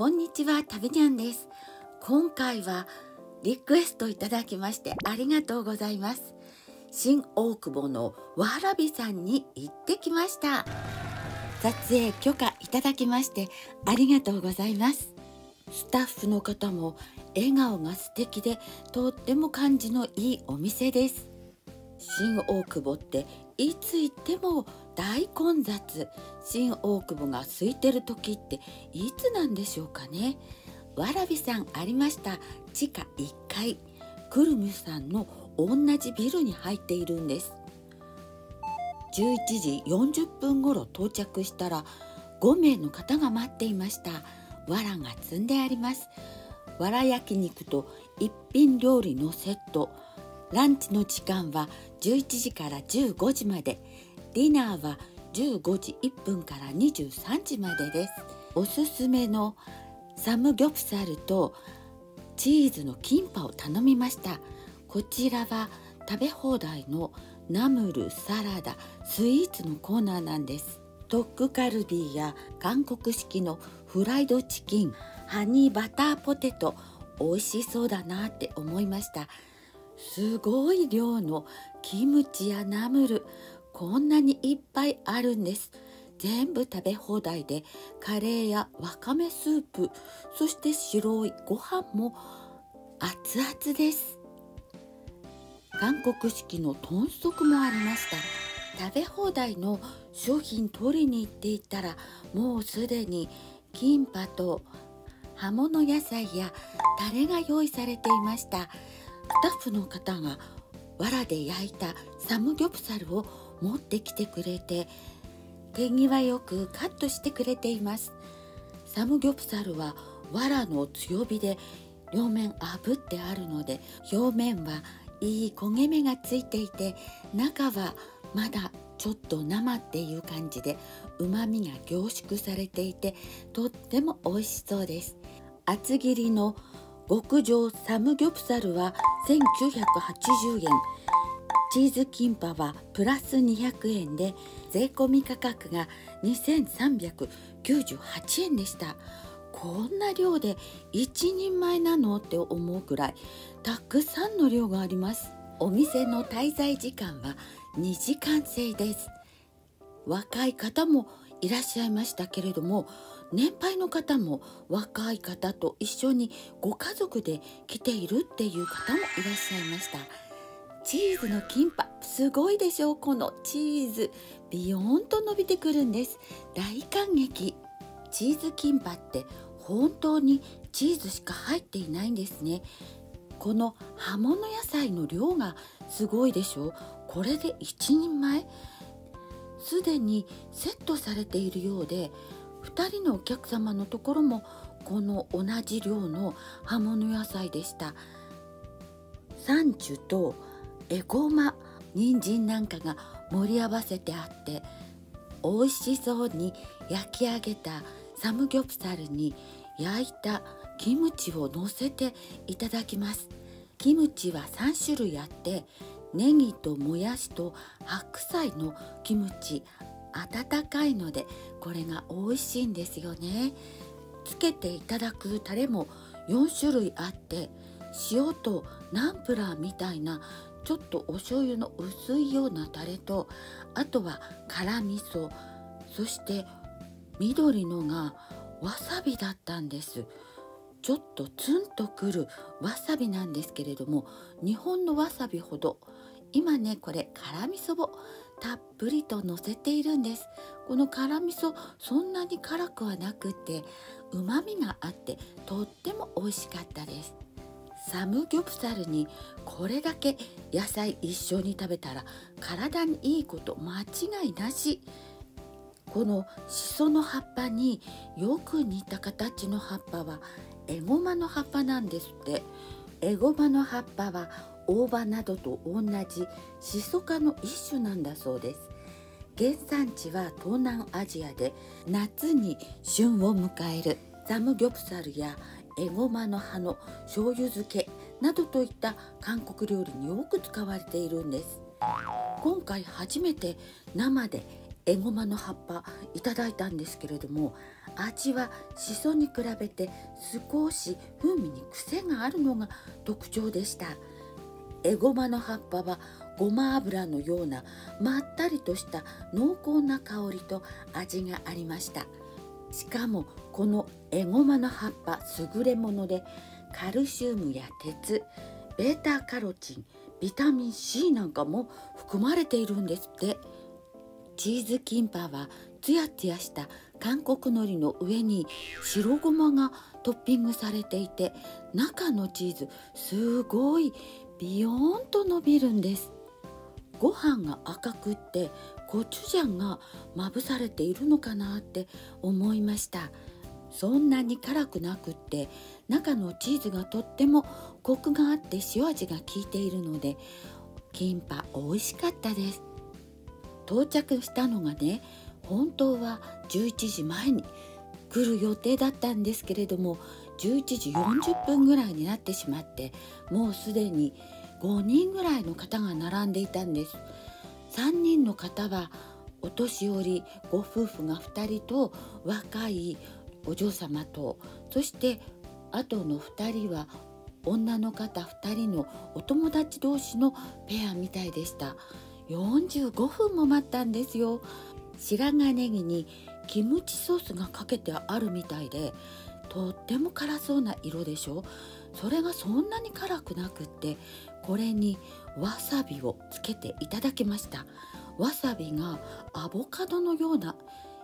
こんにちは、たびにゃんです。今回はリクエストいただきましてありがとうございます。新大久保のわらびさんに行ってきました。撮影許可いただきましてありがとうございます。スタッフの方も笑顔が素敵でとっても感じのいいお店です。新大久保っていつ行っても大混雑。新大久保が空いてる時っていつなんでしょうかね。わらびさんありました。地下1階。くるみさんの同じビルに入っているんです。11時40分頃到着したら5名の方が待っていました。わらが積んであります。わら焼肉と一品料理のセット。ランチの時間は11時から15時まで。ディナーは15時1分から23時までです。おすすめのサムギョプサルとチーズのキンパを頼みました。こちらは食べ放題のナムルサラダスイーツのコーナーなんです。トックカルビーや韓国式のフライドチキンハニーバターポテト美味しそうだなって思いました。すごい量のキムチやナムルこんなにいっぱいあるんです。全部食べ放題でカレーやわかめスープそして白いご飯も熱々です。韓国式の豚足もありました。食べ放題の商品取りに行っていたらもうすでにキンパと葉物野菜やタレが用意されていました。スタッフの方が藁で焼いたサムギョプサルを持ってきてくれて手際よくカットしてくれています。サムギョプサルは藁の強火で両面炙ってあるので表面はいい焦げ目がついていて中はまだちょっと生っていう感じで旨味が凝縮されていてとっても美味しそうです。厚切りの極上サムギョプサルは1980円。チーズキンパはプラス200円で税込価格が2398円でした。こんな量で1人前なのって思うくらいたくさんの量があります。お店の滞在時間は2時間制です。若い方もいらっしゃいましたけれども年配の方も若い方と一緒にご家族で来ているっていう方もいらっしゃいました。チーズのキンパすごいでしょうこのチーズ。ビヨーンと伸びてくるんです。大感激。チーズキンパって本当にチーズしか入っていないんですね。この葉物野菜の量がすごいでしょう。これで1人前。すでにセットされているようで2人のお客様のところもこの同じ量の葉物野菜でした。サンチュとエゴマ人参なんかが盛り合わせてあって美味しそうに焼き上げたサムギョプサルに焼いたキムチをのせていただきます。キムチは3種類あってネギともやしと白菜のキムチ温かいのでこれが美味しいんですよね。つけていただくタレも4種類あって塩とナンプラーみたいなちょっとお醤油の薄いようなタレとあとは辛味噌そして緑のがわさびだったんです。ちょっとツンとくるわさびなんですけれども日本のわさびほど今ねこれ辛味噌をたっぷりと乗せているんです。この辛味噌そんなに辛くはなくてうまみがあってとっても美味しかったです。サムギョプサルにこれだけ野菜一緒に食べたら体にいいこと間違いなし。このしその葉っぱによく似た形の葉っぱはエゴマの葉っぱなんですって。エゴマの葉っぱは大葉などと同じシソ科の一種なんだそうです。原産地は東南アジアで夏に旬を迎えるザムギョプサルやエゴマの葉の醤油漬けなどといった韓国料理によく使われているんです。今回初めて生でエゴマの葉っぱいただいたんですけれども味はしそに比べて少し風味に癖があるのが特徴でした。エゴマの葉っぱはごま油のようなまったりとした濃厚な香りと味がありました。しかもこのエゴマの葉っぱ優れものでカルシウムや鉄ベータカロチンビタミン C なんかも含まれているんですって。チーズキンパはツヤツヤした韓国海苔の上に白ごまがトッピングされていて中のチーズすごいビヨーンと伸びるんです。ご飯が赤くってコチュジャンがまぶされているのかなって思いました。そんなに辛くなくって中のチーズがとってもコクがあって塩味が効いているのでキンパ美味しかったです。到着したのがね本当は11時前に来る予定だったんですけれども11時40分ぐらいになってしまってもうすでに5人ぐらいの方が並んでいたんです。3人の方はお年寄りご夫婦が2人と若いお嬢様とそしてあとの2人は女の方2人のお友達同士のペアみたいでした。45分も待ったんですよ。白髪ネギにキムチソースがかけてあるみたいでとっても辛そうな色でしょ？それがそんなに辛くなくってこれにわさびをつけていただきました。わさびがアボカドのような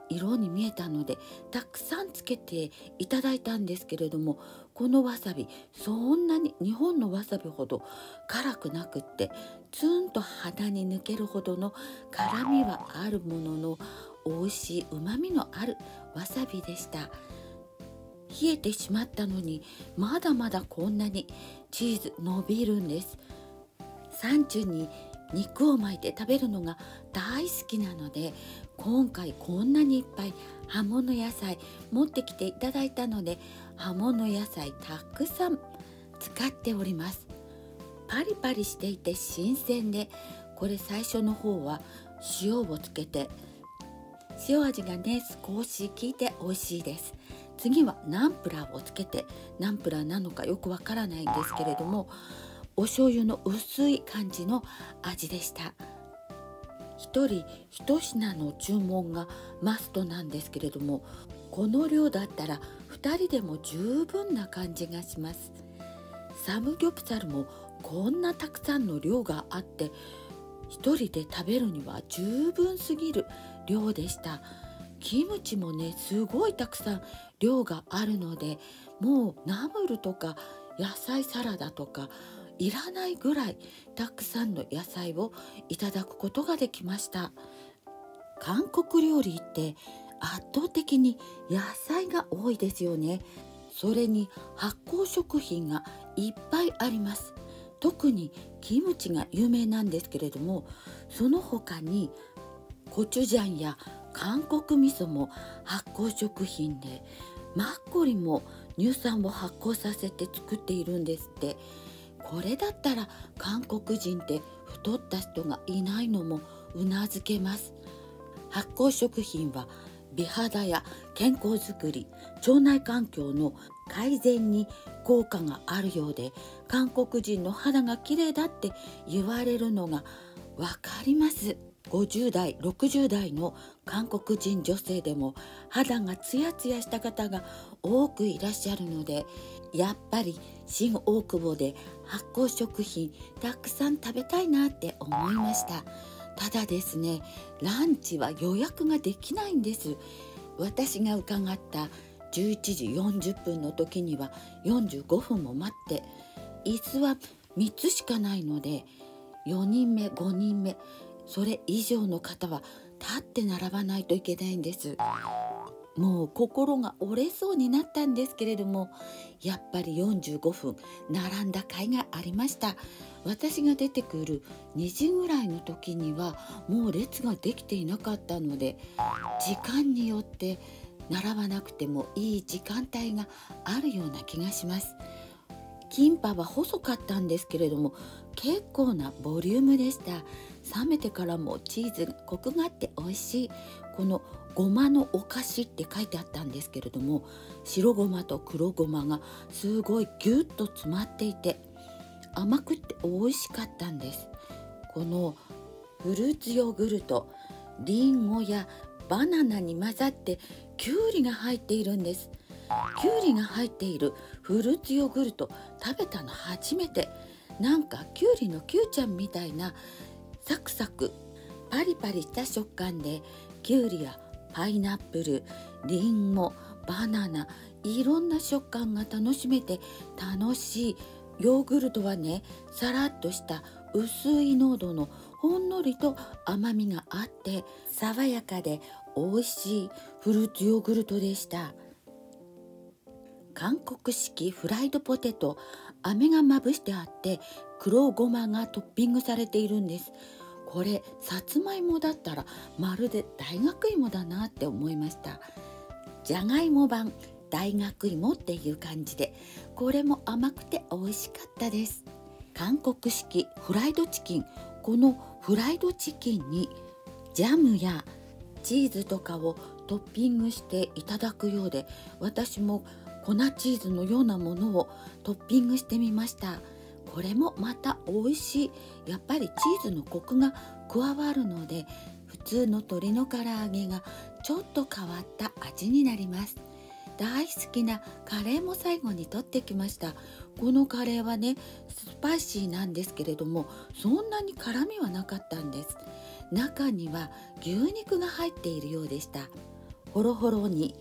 色に見えたのでたくさんつけていただいたんですけれどもこのわさびそんなに日本のわさびほど辛くなくってツンと鼻に抜けるほどの辛みはあるものの美味しいうまみのあるわさびでした。冷えてしまったのにまだまだこんなにチーズ伸びるんです。サンチュに肉を巻いて食べるのが大好きなので今回こんなにいっぱい葉物野菜持ってきていただいたので葉物野菜たくさん使っております。パリパリしていて新鮮でこれ最初の方は塩をつけて塩味がね少し効いて美味しいです。次はナンプラーをつけてナンプラーなのかよくわからないんですけれどもお醤油の薄い感じの味でした。1人1品の注文がマストなんですけれどもこの量だったら2人でも十分な感じがします。サムギョプサルもこんなたくさんの量があって1人で食べるには十分すぎる量でした。キムチもねすごいたくさん量があるのでもうナムルとか野菜サラダとかいらないぐらいたくさんの野菜をいただくことができました。韓国料理って圧倒的に野菜が多いですよね。それに発酵食品がいっぱいあります。特にキムチが有名なんですけれどもその他にコチュジャンや韓国味噌も発酵食品でマッコリも乳酸を発酵させて作っているんですって。これだったら韓国人って太った人がいないのもうなずけます。発酵食品は美肌や健康づくり腸内環境の改善に効果があるようで韓国人の肌が綺麗だって言われるのがわかります。50代60代の韓国人女性でも肌がツヤツヤした方が多くいらっしゃるのでやっぱり新大久保で発酵食品たくさん食べたいなって思いました。ただですねランチは予約ができないんです。私が伺った11時40分の時には45分も待って椅子は3つしかないので4人目5人目それ以上の方は立って並ばないといけないんです。もう心が折れそうになったんですけれどもやっぱり45分並んだ甲斐がありました。私が出てくる2時ぐらいの時にはもう列ができていなかったので時間によって並ばなくてもいい時間帯があるような気がします。キンパは細かったんですけれども結構なボリュームでした。冷めてからもチーズコクがあって美味しい。このごまのお菓子って書いてあったんですけれども白ごまと黒ごまがすごいギュッと詰まっていて甘くって美味しかったんです。このフルーツヨーグルトりんごやバナナに混ざってきゅうりが入っているんです。きゅうりが入っているフルーツヨーグルト食べたの初めて。なんかきゅうりのキューちゃんみたいなサクサクパリパリした食感できゅうりやパイナップルりんごバナナいろんな食感が楽しめて楽しい。ヨーグルトはねさらっとした薄い濃度のほんのりと甘みがあって爽やかで美味しいフルーツヨーグルトでした。韓国式フライドポテト。飴がまぶしてあって黒ごまがトッピングされているんです。これさつまいもだったらまるで大学芋だなって思いました。じゃがいも版大学芋っていう感じでこれも甘くて美味しかったです。韓国式フライドチキン。このフライドチキンにジャムやチーズとかをトッピングしていただくようで私も粉チーズのようなものをトッピングしてみました。これもまた美味しい。やっぱりチーズのコクが加わるので普通の鶏の唐揚げがちょっと変わった味になります。大好きなカレーも最後に取ってきました。このカレーはねスパイシーなんですけれどもそんなに辛みはなかったんです。中には牛肉が入っているようでした。ホロホロに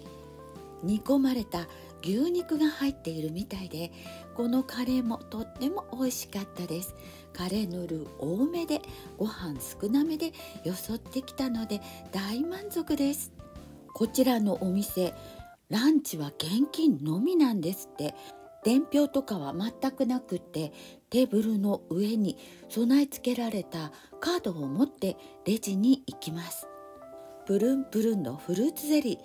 煮込まれた牛肉が入っているみたいでこのカレーもとっても美味しかったです。カレーのルー多めでご飯少なめでよそってきたので大満足です。こちらのお店ランチは現金のみなんですって。伝票とかは全くなくってテーブルの上に備え付けられたカードを持ってレジに行きます。プルンプルンのフルーツゼリー。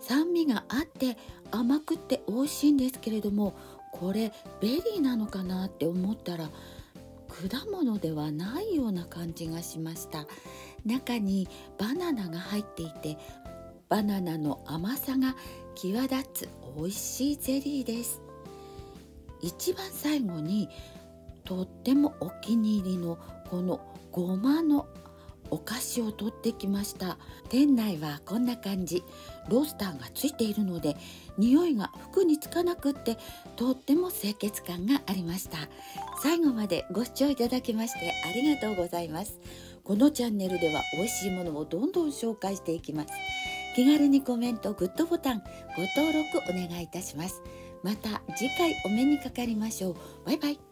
酸味があって甘くて美味しいんですけれどもこれベリーなのかなって思ったら果物ではないような感じがしました。中にバナナが入っていてバナナの甘さが際立つ美味しいゼリーです。一番最後にとってもお気に入りのこのごまのお菓子を取ってきました。店内はこんな感じ。ロースターがついているので匂いが服につかなくってとっても清潔感がありました。最後までご視聴いただきましてありがとうございます。このチャンネルでは美味しいものをどんどん紹介していきます。気軽にコメントグッドボタンご登録お願いいたします。また次回お目にかかりましょう。バイバイ。